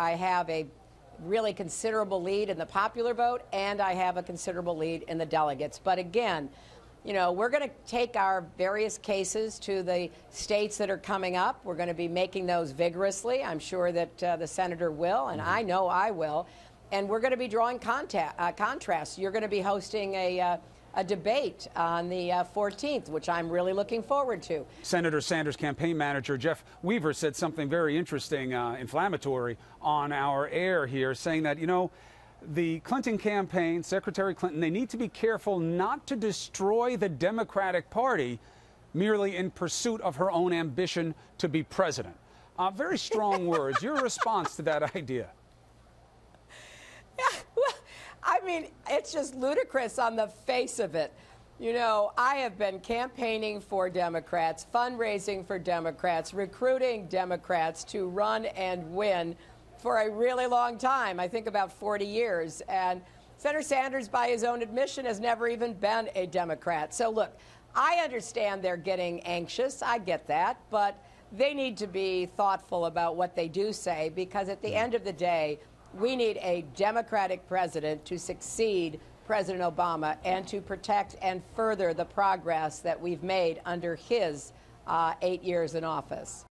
I have a really considerable lead in the popular vote, and I have a considerable lead in the delegates. But again, you know, we're going to take our various cases to the states that are coming up. We're going to be making those vigorously. I'm sure that uh, the senator will, and I know I will. And we're going to be drawing contact, uh, contrasts. You're going to be hosting a uh, a debate on the uh, 14th, which I'm really looking forward to. Senator Sanders' campaign manager, Jeff Weaver, said something very interesting, uh, inflammatory on our air here, saying that, you know, the Clinton campaign, Secretary Clinton, they need to be careful not to destroy the Democratic Party merely in pursuit of her own ambition to be president. Uh, very strong words. Your response to that idea? I mean, it's just ludicrous on the face of it. You know, I have been campaigning for Democrats, fundraising for Democrats, recruiting Democrats to run and win for a really long time. I think about 40 years. And Senator Sanders, by his own admission, has never even been a Democrat. So, look, I understand they're getting anxious. I get that. But they need to be thoughtful about what they do say because at the end of the day, we need a Democratic president to succeed President Obama and to protect and further the progress that we've made under his uh, eight years in office.